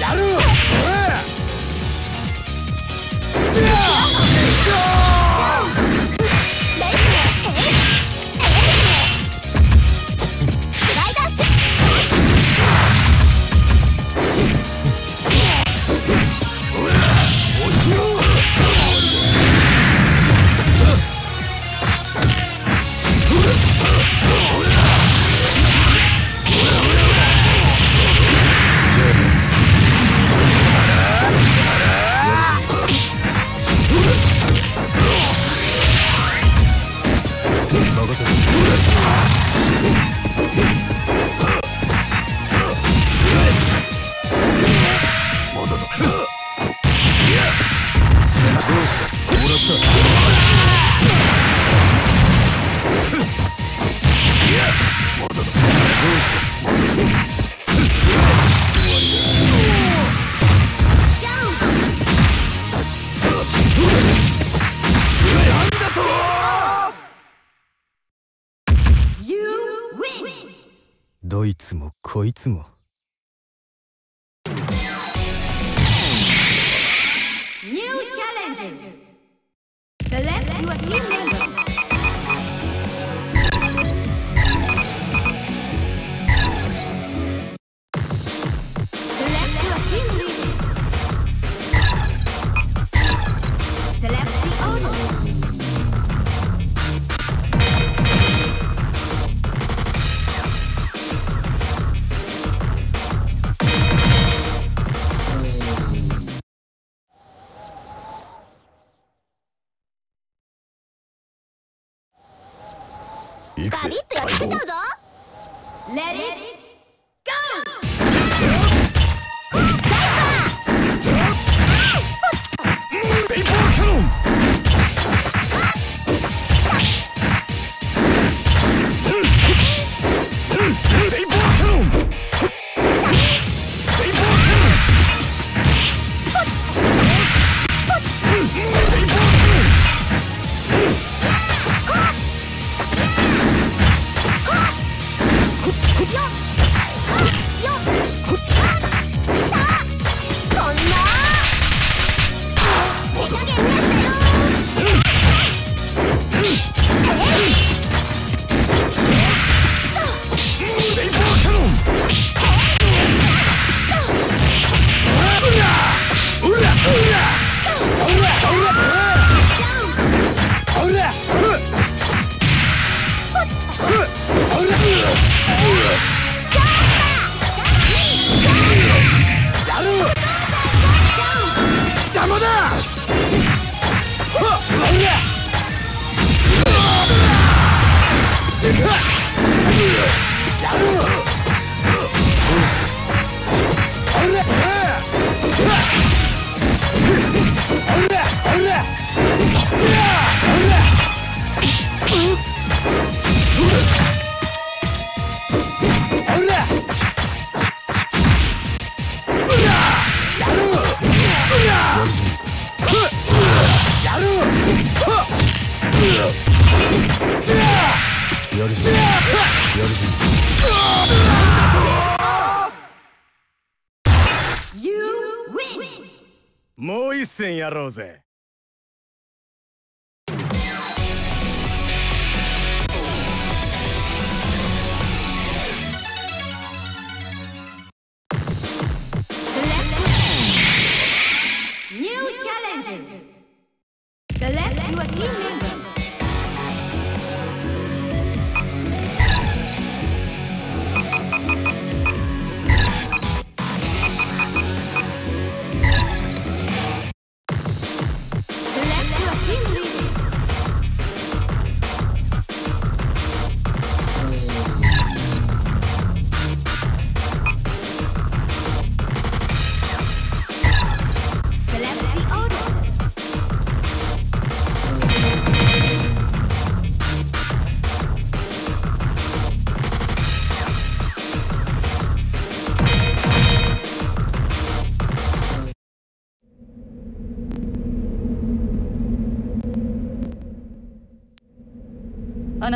やる。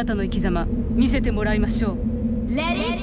なたの生き様見せてもらいましょう。レディ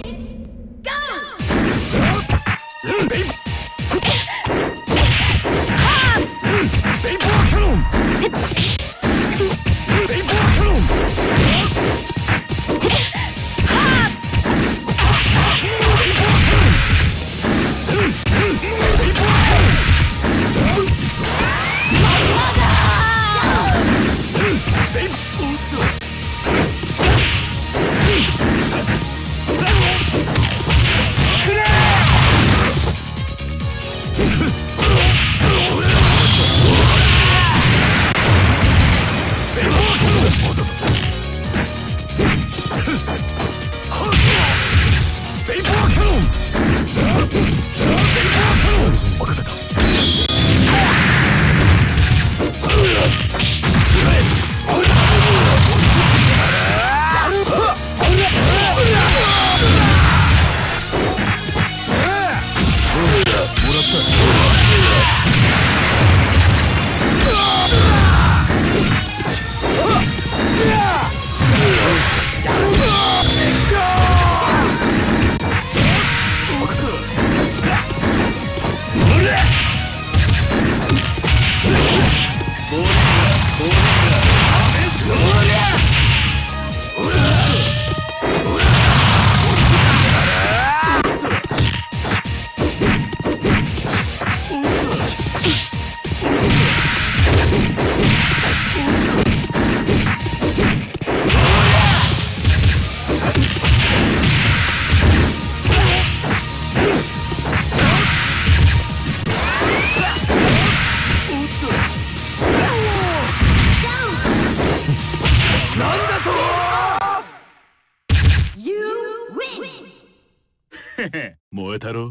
ठहरो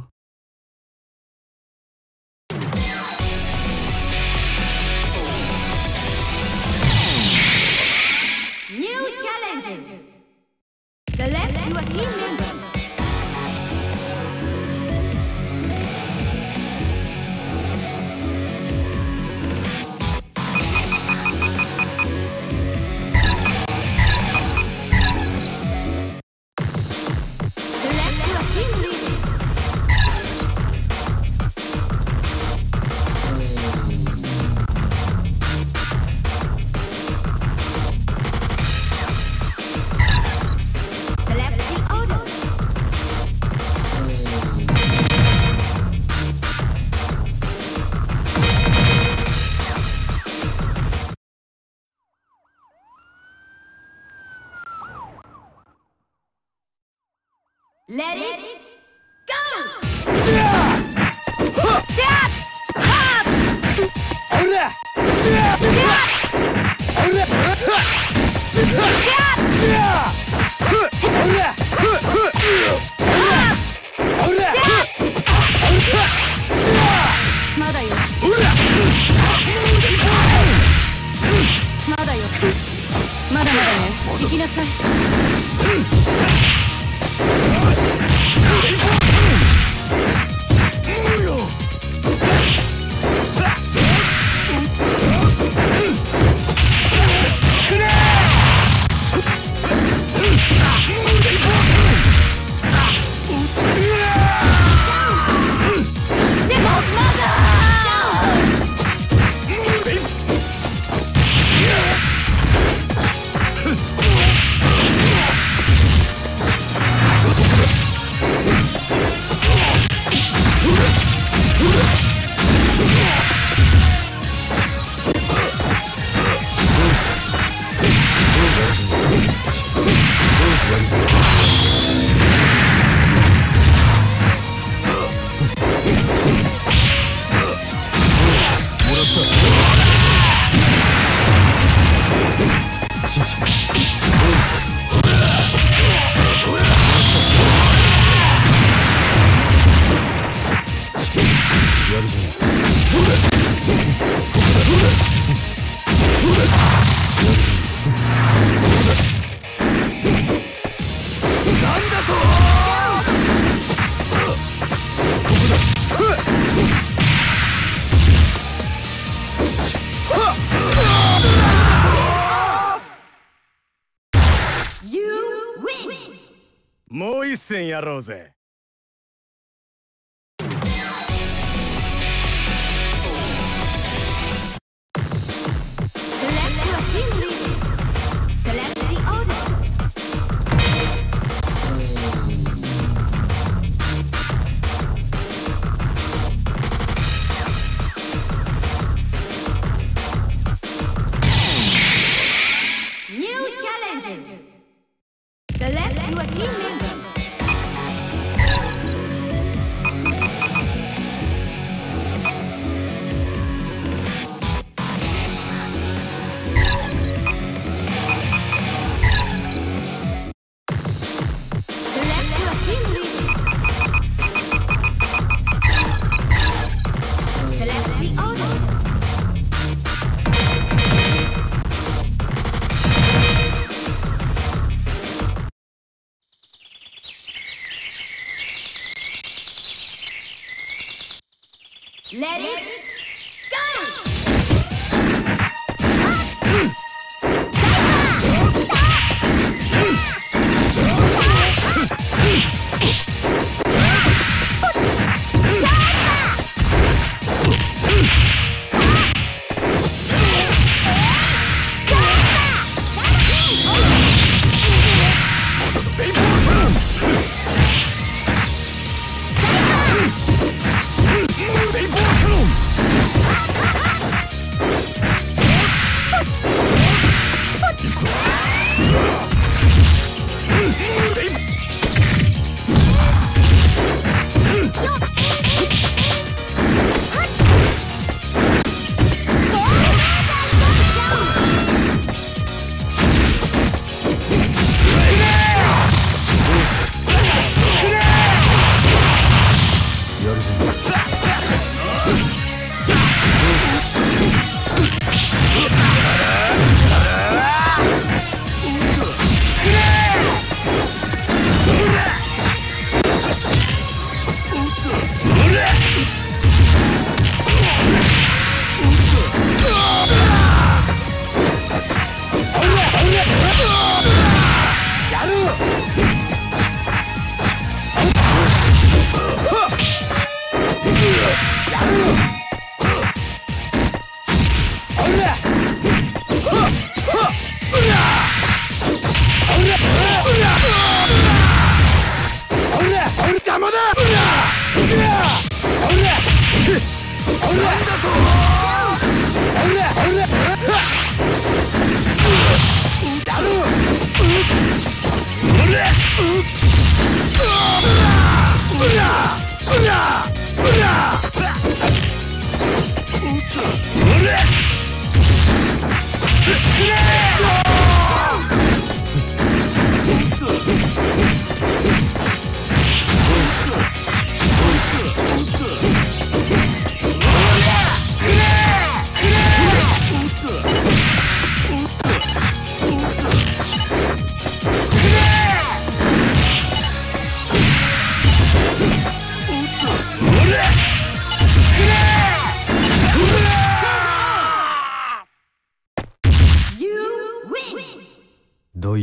や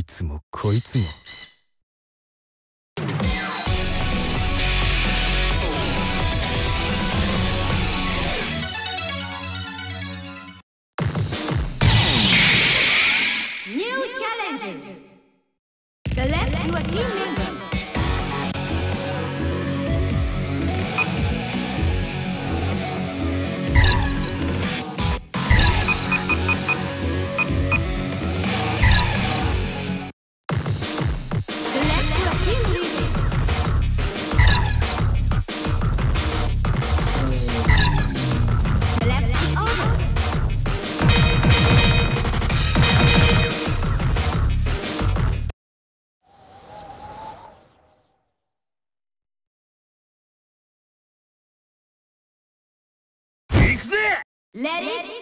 いつもこいつも。Let it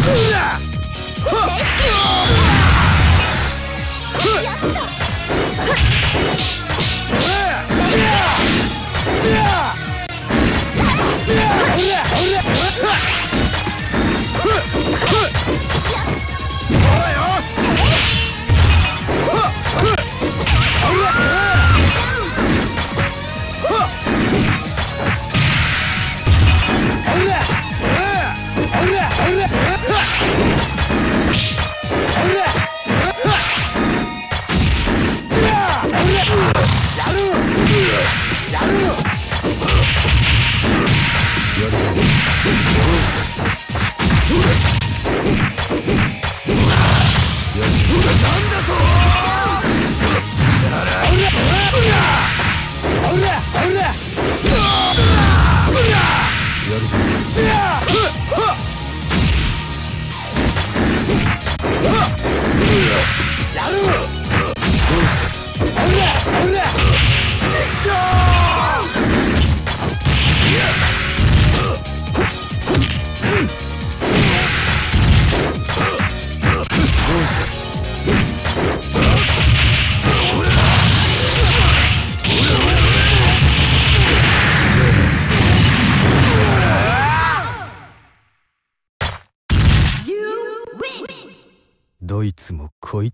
っ！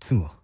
つも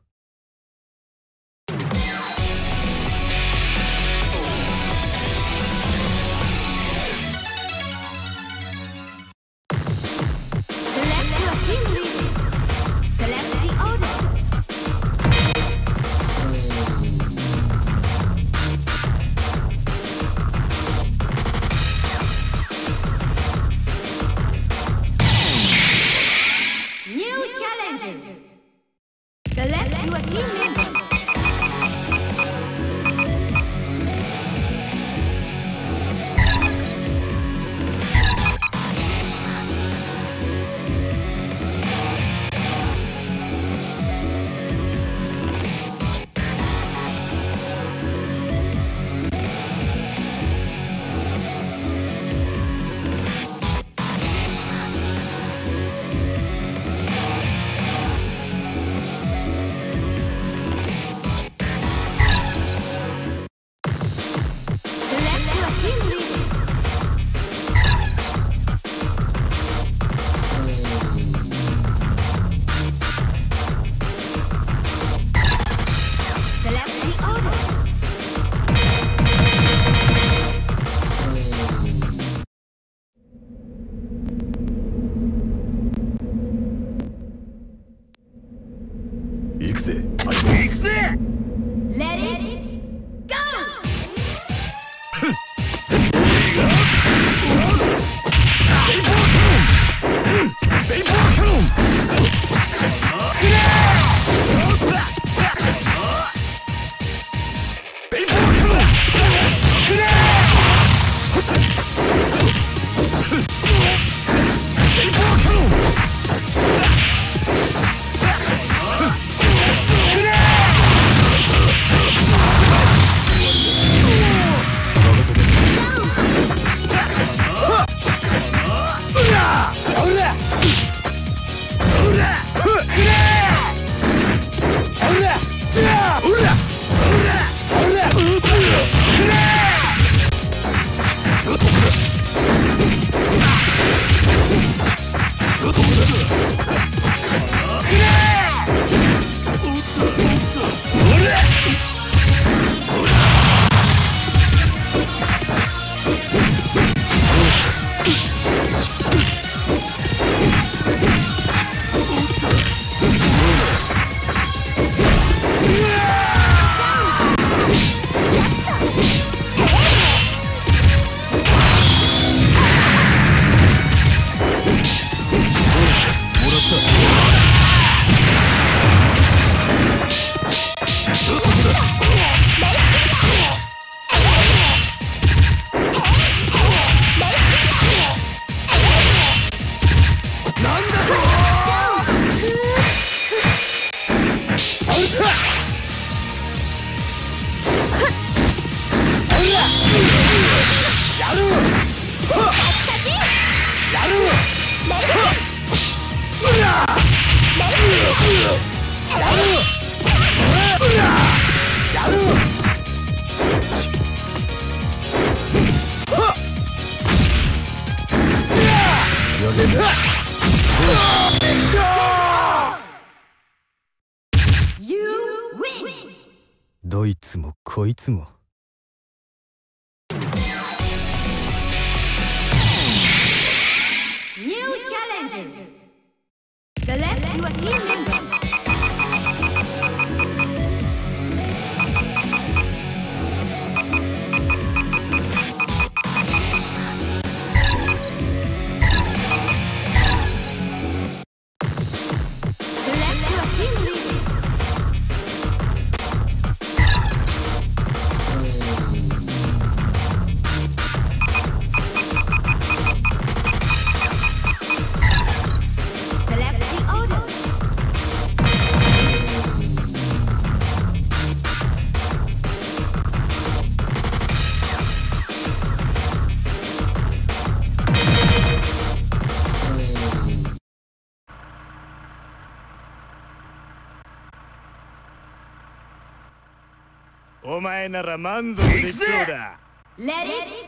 お前なら満足できそうだ Let it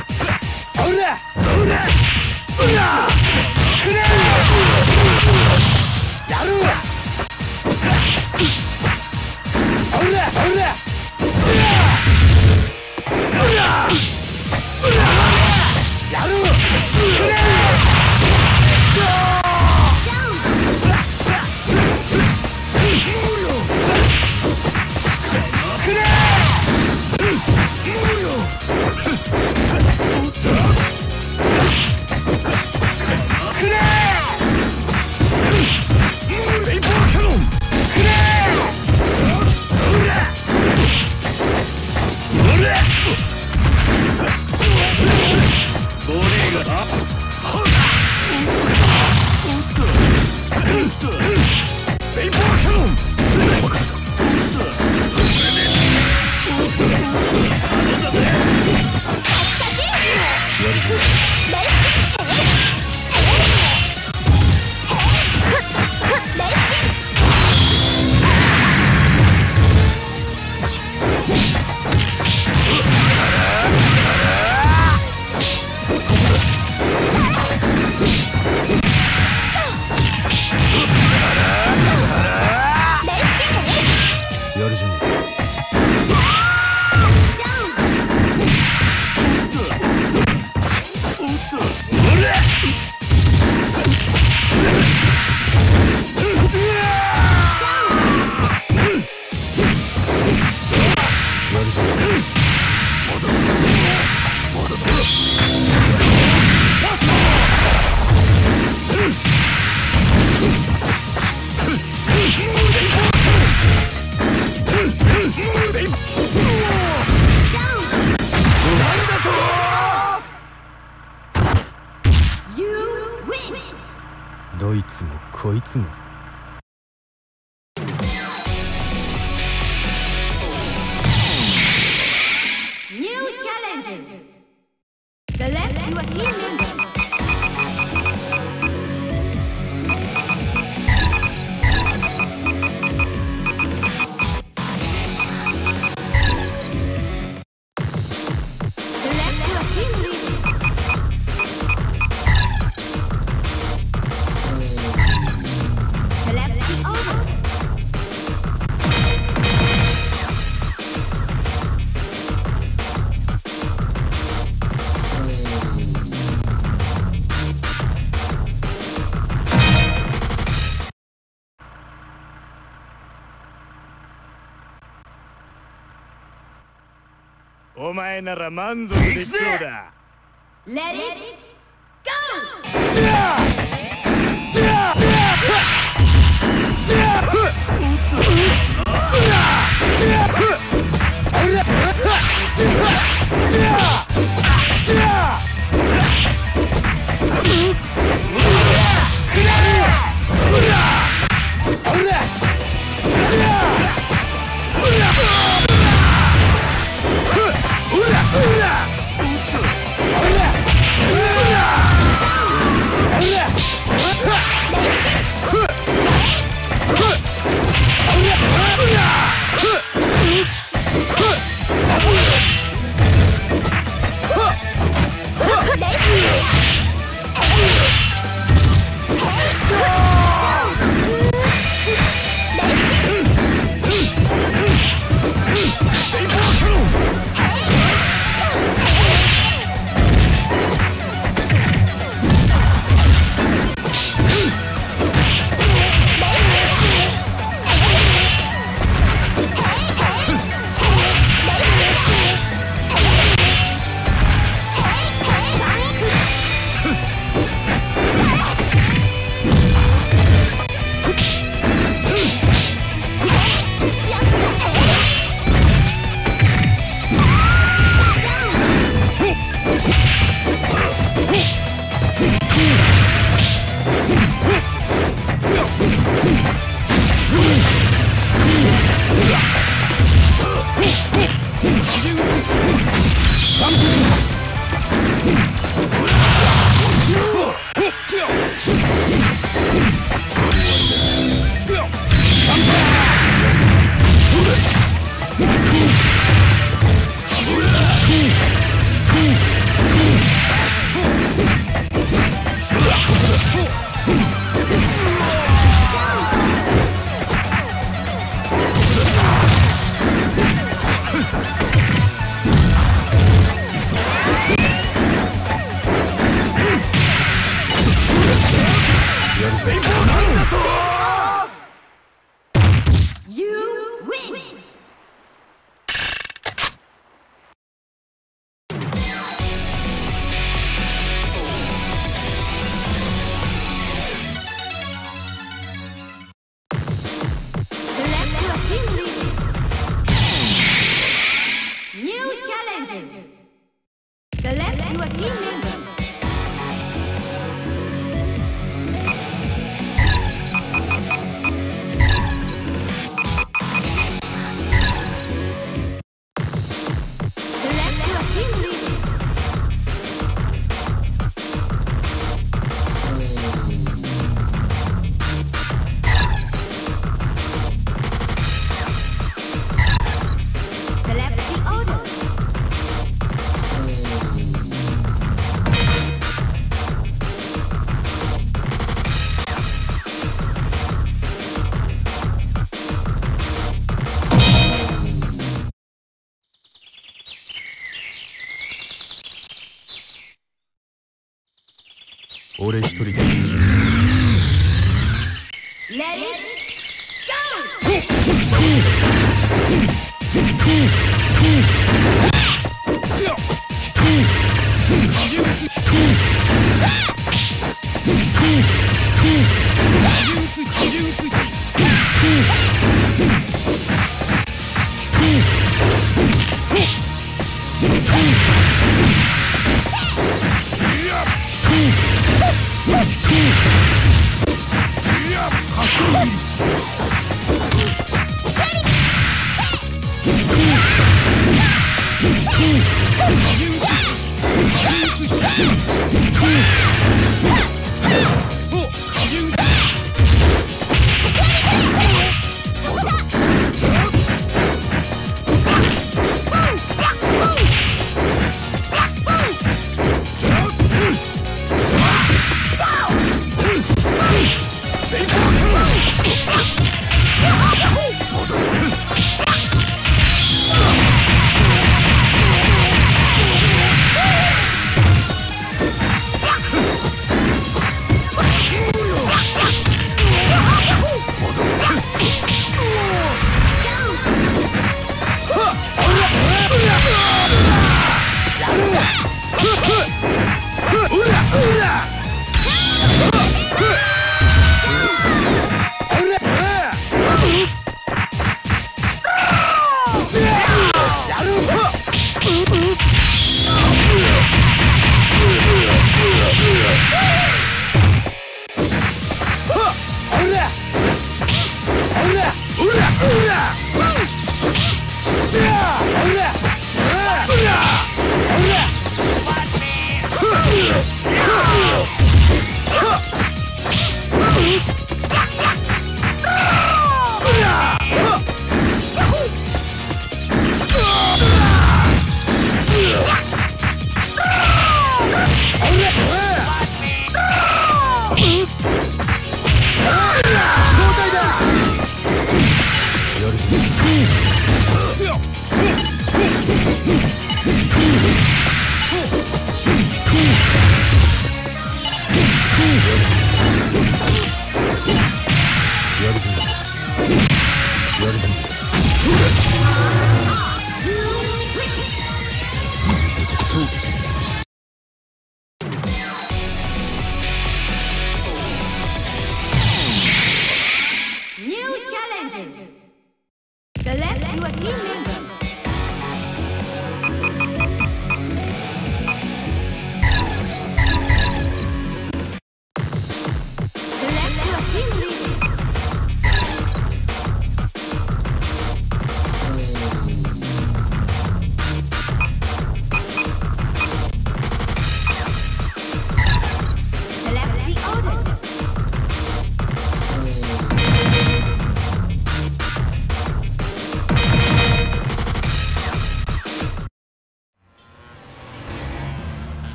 go! Challenge! Select your team member. 前なら満足できそうだ。Let it go! う俺一人で Let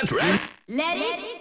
ゲットレ Let it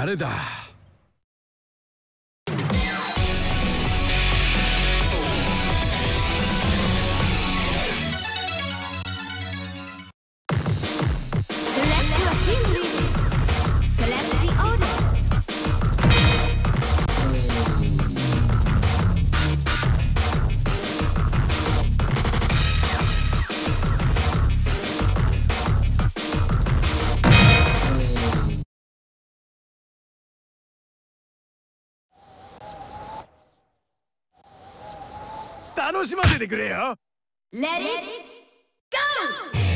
誰だ？楽しませてくれよ。レディーゴー